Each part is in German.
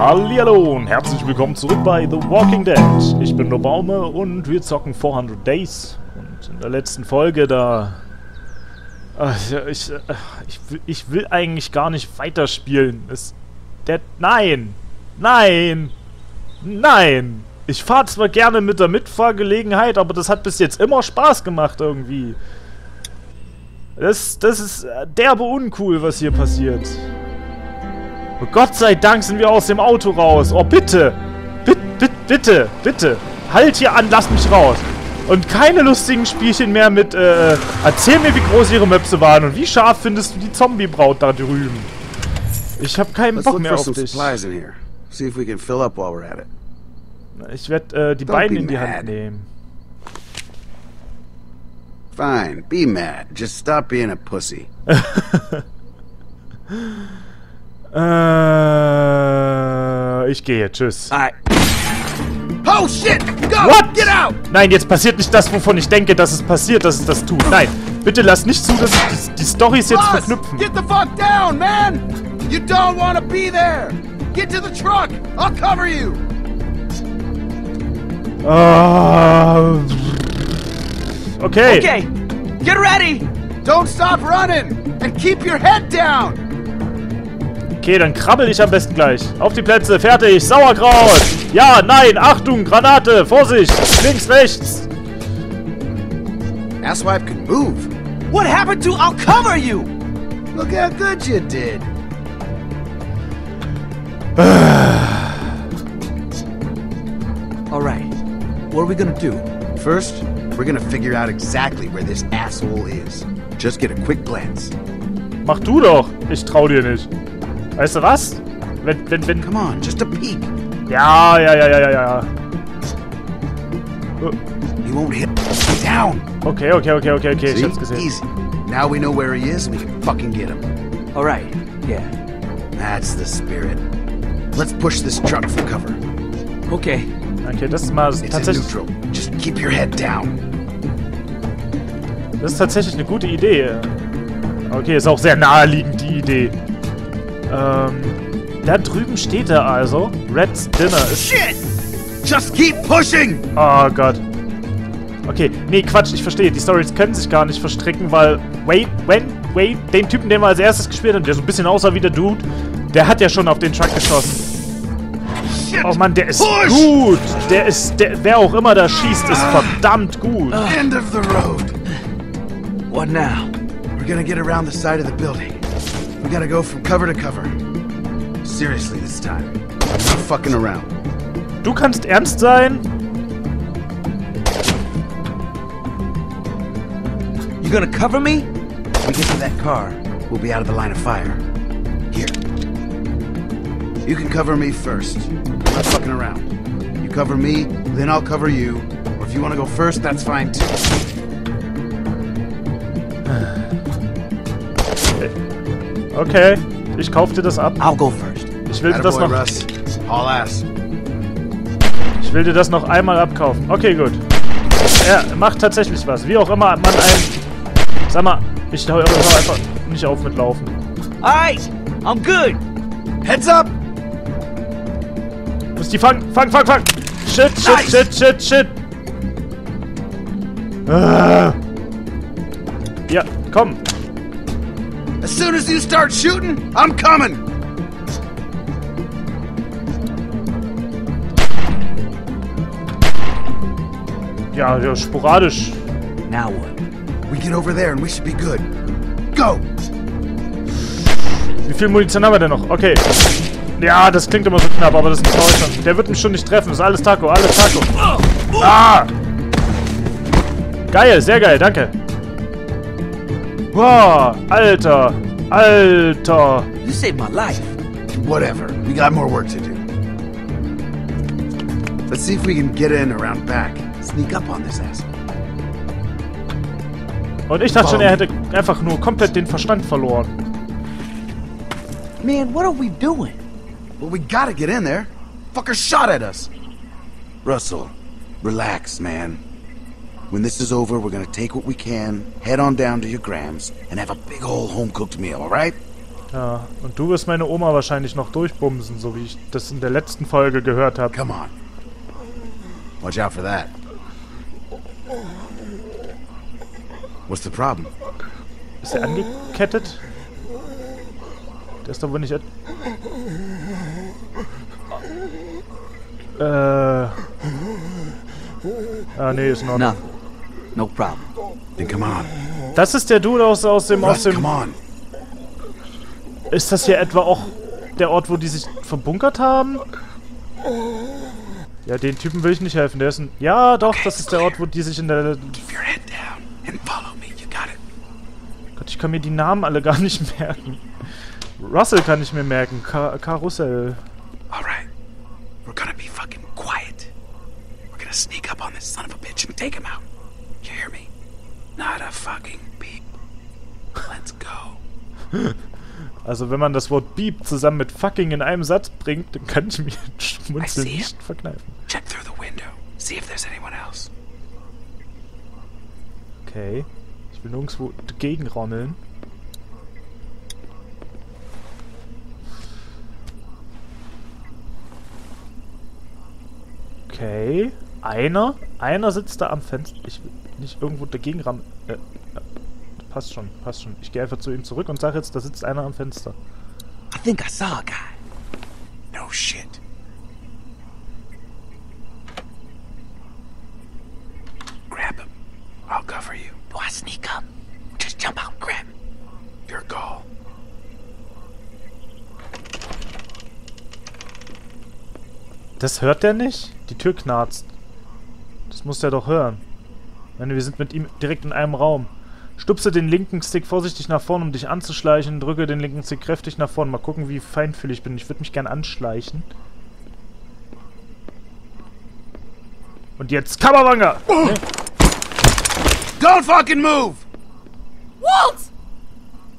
Hallihallo und herzlich willkommen zurück bei The Walking Dead. Ich bin nur Baume und wir zocken 400 Days. Und in der letzten Folge da... Ach, ich, ich, ich will eigentlich gar nicht weiterspielen. Es, der, nein! Nein! Nein! Ich fahre zwar gerne mit der Mitfahrgelegenheit, aber das hat bis jetzt immer Spaß gemacht irgendwie. Das, das ist derbe uncool, was hier passiert. Gott sei Dank sind wir aus dem Auto raus. Oh, bitte. Bitte, bitte, bitte, bitte. Halt hier an, lass mich raus. Und keine lustigen Spielchen mehr mit, äh, erzähl mir, wie groß ihre Möpse waren und wie scharf findest du die Zombie-Braut da drüben. Ich hab keinen Bock mehr auf dich. Ich werde äh, die Don't Beine be in die mad. Hand nehmen. Fine, be mad. Just stop being a pussy. Äh, ich gehe. Tschüss. I. Oh shit! Go! What? Get out! Nein, jetzt passiert nicht das, wovon ich denke, dass es passiert, dass es das tut. Nein, bitte lass nicht zu, dass sich die, die Storys jetzt Boss, verknüpfen. get the fuck down, man! You don't want to be there. Get to the truck. I'll cover you. Ah, okay. Okay, get ready! Don't stop running and keep your head down. Okay, dann krabbel ich am besten gleich. Auf die Plätze, fertig, Sauerkraut! Ja, nein, Achtung, Granate, Vorsicht, links, rechts. Asswipe can move. What happened to I'll cover you? Look how good you did. All right, what are we gonna do? First, we're gonna figure out exactly where this asshole is. Just get a quick glance. Mach du doch, ich trau dir nicht. Weißt du was? Wenn, wenn, wenn... Come on, just a peek. Ja, ja, ja, ja, ja, ja. He won't hit. Down. Okay, okay, okay, okay, okay, ich See? hab's gesehen. Easy. Now we know where he is and we can fucking get him. All right, yeah, That's the spirit. Let's push this truck for cover. okay. Okay, das ist mal It's tatsächlich... neutral. Just keep your head down. Das ist tatsächlich eine gute Idee. Okay, ist auch sehr naheliegend, die Idee. Ähm, da drüben steht er also. Red's Dinner ist... Shit! Just keep pushing! Oh Gott. Okay, nee, Quatsch, ich verstehe. Die Stories können sich gar nicht verstricken, weil Wade, Wayne, Wade, den Typen, den wir als erstes gespielt haben, der so ein bisschen aussah wie der Dude, der hat ja schon auf den Truck geschossen. Oh Mann, der ist Push! gut. Der ist, der, wer auch immer da schießt, ist verdammt gut. End of the road. What now? We're gonna get around the side of the building. We gotta go from cover to cover. Seriously this time. I'm not fucking around. Du kannst ernst sein? You gonna cover me? When we get to that car, we'll be out of the line of fire. Here. You can cover me first. I'm not fucking around. You cover me, then I'll cover you. Or if you want to go first, that's fine too. Okay, ich kauf dir das ab. I'll go first. Ich will dir das noch. Haul ass. ich will dir das noch einmal abkaufen. Okay, gut. Er macht tatsächlich was. Wie auch immer man ein, sag mal, ich höre einfach nicht auf mit Laufen. All right, I'm good. Heads up! Muss die fangen, fang, fang, fang. Shit, shit, Nice. shit, shit, shit. Ah. Ja, komm. As soon as you start shooting, I'm coming! Ja, ja, sporadisch. Now what? We get over there and we should be good. Go! Wie viel Munition haben wir denn noch? Okay. Ja, das klingt immer so knapp, aber das ist enttäuschend. Der wird mich schon nicht treffen. Das ist alles Taco, alles Taco. Ah! Geil, sehr geil, danke. Wow, Alter. Alter. You saved my life. Whatever. We got more work to do. Let's see if we can get in around back. Sneak up on this asshole. Und ich dachte schon, er hätte einfach nur komplett den Verstand verloren. Man, what are we doing? Well, we gotta get in there. Fucker shot at us. Russell, relax, man. When this is over, we're gonna take what we can, head on down to your Grams, and have a big ol' home cooked meal, alright? Ja, und du wirst meine Oma wahrscheinlich noch durchbumsen, so wie ich das in der letzten Folge gehört habe. Come on. Watch out for that. What's the problem? Ist er angekettet? Der ist doch wohl nicht... Äh... Ah, nee, ist noch... No problem. Then come on. Das ist der Dude aus, aus dem... Aus Russ, dem come on. ist das hier etwa auch der Ort, wo die sich verbunkert haben? Ja, den Typen will ich nicht helfen. Der ist ein... Ja, doch, das ist der Ort, wo die sich in der... Keep your head down and follow me. You got it. Gott, ich kann mir die Namen alle gar nicht merken. Russell kann ich mir merken. Ka Karussell. All right. We're gonna be fucking quiet. We're gonna sneak up on this son of a bitch and take him out. You hear me? Not a fucking beep. Let's go. Also wenn man das Wort Beep zusammen mit fucking in einem Satz bringt, dann kann ich mir das Schmunzeln nicht verkneifen. Check through the window. See if there's anyone else. Okay. Ich will nirgendwo dagegen rommeln. Okay. Einer. Einer sitzt da am Fenster. Ich will nicht irgendwo dagegen rammeln. Äh, äh, passt schon, passt schon. Ich gehe einfach zu ihm zurück und sage jetzt, da sitzt einer am Fenster. I think I saw a guy. No shit. Grab him. I'll cover you. Do I sneak up? Just jump out and grab him? Your call. Das hört der nicht? Die Tür knarzt. Das muss der doch hören. Ich meine, wir sind mit ihm direkt in einem Raum. Stupse den linken Stick vorsichtig nach vorn, um dich anzuschleichen. Drücke den linken Stick kräftig nach vorn. Mal gucken, wie feinfühlig ich bin. Ich würde mich gern anschleichen. Und jetzt Kammerwanger! Nee. Don't fucking move! Walt!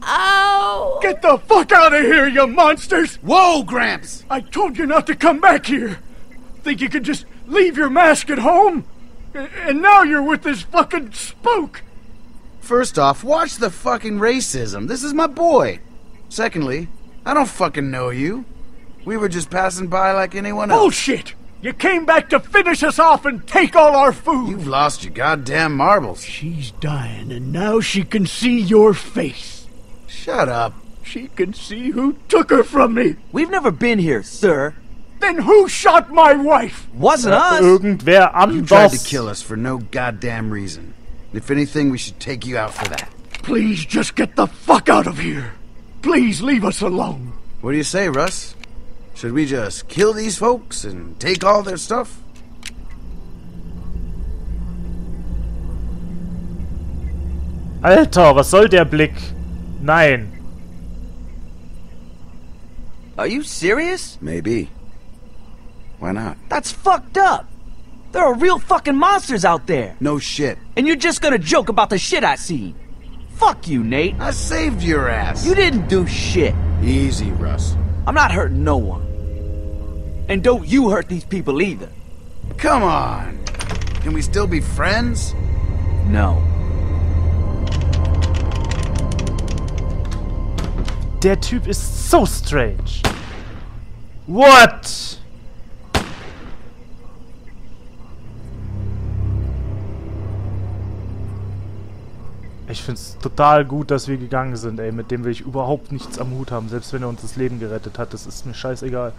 Oh! Get the fuck out of here, you monsters! Whoa, Gramps! I told you not to come back here. Think you could just leave your mask at home? And now you're with this fucking spook. First off, watch the fucking racism. This is my boy. Secondly, I don't fucking know you. We were just passing by like anyone else. Bullshit! You came back to finish us off and take all our food. You've lost your goddamn marbles. She's dying, and now she can see your face. Shut up. She can see who took her from me. We've never been here, sir. Then who shot my wife? Wasn't äh, us. Irgendwer You tried to kill us for no goddamn reason. If anything, we should take you out for that. Please just get the fuck out of here. Please leave us alone. What do you say, Russ? Should we just kill these folks and take all their stuff? Alter, was soll der Blick? Nein. Are you serious? Maybe. Why not? That's fucked up. There are real fucking monsters out there. No shit. And you're just gonna joke about the shit I seen. Fuck you, Nate. I saved your ass. You didn't do shit. Easy, Russ. I'm not hurting no one. And don't you hurt these people either. Come on. Can we still be friends? No. Der Typ ist so strange. What? Ich find's total gut, dass wir gegangen sind, ey. Mit dem will ich überhaupt nichts am Hut haben, selbst wenn er uns das Leben gerettet hat. Das ist mir scheißegal.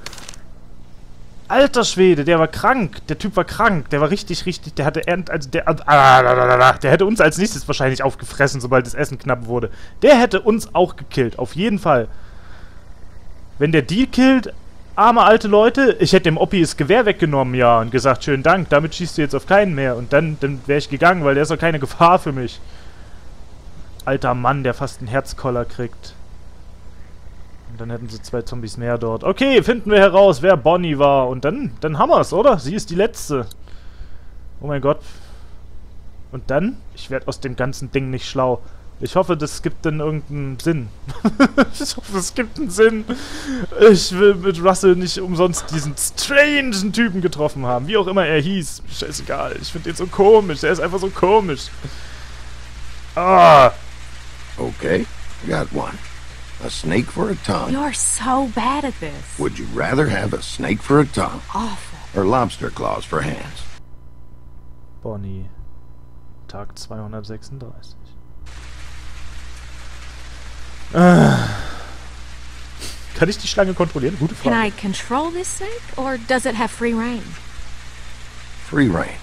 Alter Schwede, der war krank. Der Typ war krank. Der war richtig, richtig. Der hatte Ent, also der, ah, der hätte uns als nächstes wahrscheinlich aufgefressen, sobald das Essen knapp wurde. Der hätte uns auch gekillt, auf jeden Fall. Wenn der die killt, arme alte Leute, ich hätte dem Oppi das Gewehr weggenommen, ja, und gesagt, schönen Dank, damit schießt du jetzt auf keinen mehr. Und dann, dann wäre ich gegangen, weil der ist doch keine Gefahr für mich. Alter Mann, der fast einen Herzkoller kriegt. Und dann hätten sie zwei Zombies mehr dort. Okay, finden wir heraus, wer Bonnie war. Und dann, dann haben wir's, oder? Sie ist die Letzte. Oh mein Gott. Und dann? Ich werde aus dem ganzen Ding nicht schlau. Ich hoffe, das gibt dann irgendeinen Sinn. ich hoffe, es gibt einen Sinn. Ich will mit Russell nicht umsonst diesen strangen Typen getroffen haben. Wie auch immer er hieß. Scheißegal. Ich finde ihn so komisch. Er ist einfach so komisch. Ah. Okay, got one. A snake for a tongue. You're so bad at this. Would you rather have a snake for a tongue Awful. or lobster claws for hands? Bonnie. Tag 236. Ah. Kann ich die Schlange kontrollieren? Gute Can I control this snake, or does it have free reign? Free reign.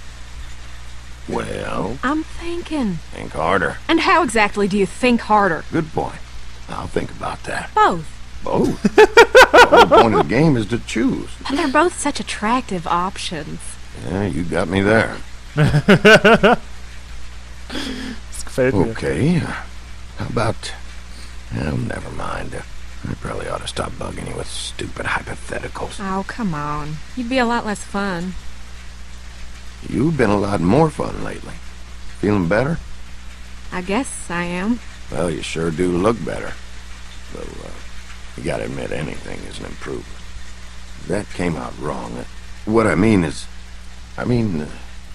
Well, I'm thinking. think harder. And how exactly do you think harder? Good point. I'll think about that. Both. Both. the whole point of the game is to choose. But they're both such attractive options. Yeah, you got me there. Das gefällt mir. Okay. How about... Well, never mind. I probably ought to stop bugging you with stupid hypotheticals. Oh, come on. You'd be a lot less fun. You've been a lot more fun lately. Feeling better? I guess I am. Well, you sure do look better. Though, uh, you gotta admit anything is an improvement. That came out wrong. Uh, What I mean is... I mean, uh,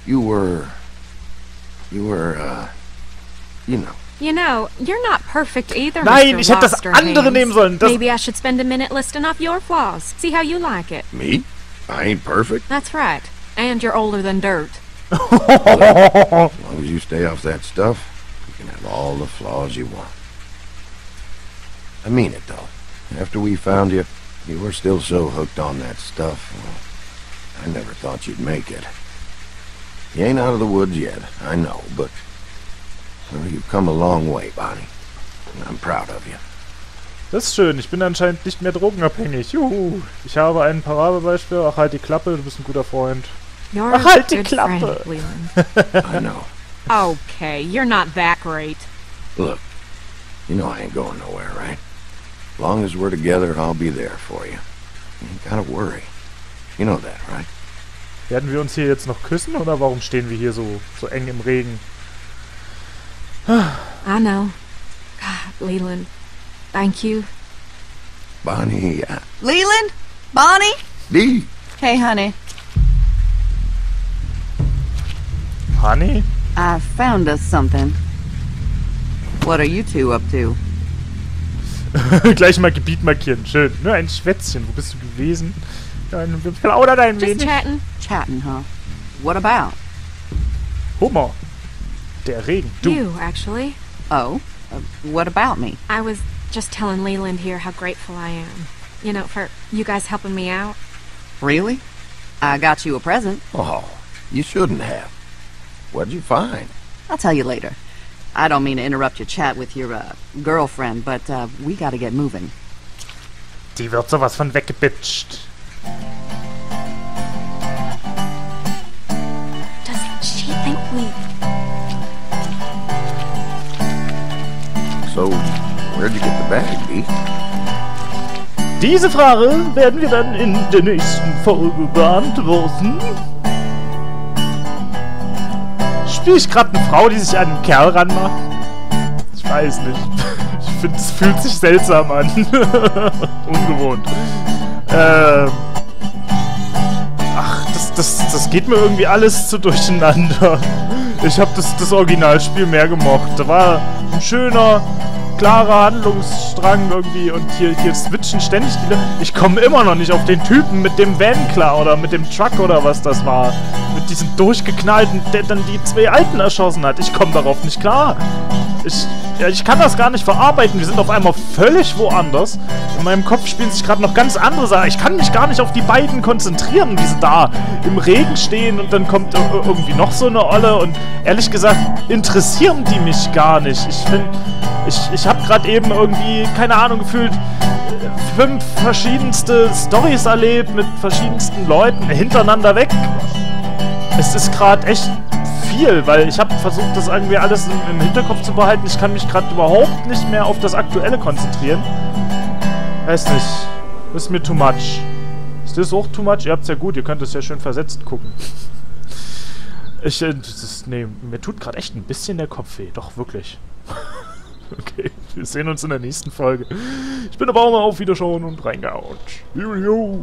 you were... You were, uh... You know. You know, you're not perfect either, Nein, Mr. ich hätte das andere nehmen sollen. Das- Maybe I should spend a minute listing off your flaws. See how you like it. Me? I ain't perfect. That's right. And you're older than dirt. As long as you stay off that stuff, you can have all the flaws you want. I mean it, though. After we found you, you were still so hooked on that stuff. Well, I never thought you'd make it. You ain't out of the woods yet, I know, but well, you've come a long way, Bonnie. And I'm proud of you. Das ist schön. Ich bin anscheinend nicht mehr drogenabhängig. Juhu. Ich habe ein Paradebeispiel. Ach, halt die Klappe. Du bist ein guter Freund. You're a halt die good Klappe. friend, Leland. I know. okay, you're not that great. Look, you know I ain't going nowhere, right? Long as we're together, I'll be there for you. You ain't gotta worry. You know that, right? Werden wir uns hier jetzt noch küssen oder warum stehen wir hier so, so eng im Regen? I know. God, Leland, thank you. Bonnie, uh, Leland? Bonnie? Dee, Hey, honey. Honey? I found us something. What are you two up to? Gleich mal Gebiet markieren. Schön. Nur ein Schwätzchen. Wo bist du gewesen? Ja, wir plaudern ein Just wenig. chatting. Chatting, huh? What about? Hummer. Der Regen. Du. You, actually. Oh, uh, what about me? I was just telling Leland here how grateful I am. You know, for you guys helping me out. Really? I got you a present. oh, you shouldn't have. What'd you find? I'll tell you later. I don't mean to interrupt your chat with your uh, girlfriend, but uh, we gotta get moving. Die wird sowas von weggebitscht. Does she think we... So, where'd you get the bag, Dee? Diese Frage werden wir dann in der nächsten Folge beantworten. Spiele ich gerade eine Frau, die sich an einen Kerl ranmacht? Ich weiß nicht. Ich finde, es fühlt sich seltsam an. Ungewohnt. Ähm. Ach, das, das, das geht mir irgendwie alles zu durcheinander. Ich habe das, das Originalspiel mehr gemocht. Da war ein schöner, klarer Handlungsstrang irgendwie und hier, hier switchen ständig die Le Ich komme immer noch nicht auf den Typen mit dem Van klar oder mit dem Truck oder was das war. Mit diesem durchgeknallten, der dann die zwei Alten erschossen hat. Ich komme darauf nicht klar. Ich, ja, ich kann das gar nicht verarbeiten. Wir sind auf einmal völlig woanders. In meinem Kopf spielen sich gerade noch ganz andere Sachen. Ich kann mich gar nicht auf die beiden konzentrieren, wie sie da im Regen stehen und dann kommt ir- irgendwie noch so eine Olle und ehrlich gesagt interessieren die mich gar nicht. Ich finde, ich, ich habe gerade eben irgendwie, keine Ahnung, gefühlt äh, fünf verschiedenste Stories erlebt mit verschiedensten Leuten hintereinander weg. Es ist gerade echt viel, weil ich habe versucht, das irgendwie alles im, im Hinterkopf zu behalten. Ich kann mich gerade überhaupt nicht mehr auf das Aktuelle konzentrieren. Weiß nicht. Ist mir too much. Ist das auch too much? Ihr habt's ja gut, ihr könnt es ja schön versetzt gucken. Ich, äh, das ist, nee, mir tut gerade echt ein bisschen der Kopf weh. Doch, wirklich. okay, wir sehen uns in der nächsten Folge. Ich bin aber auch mal auf Wiederschauen und reingehauen. Juhu.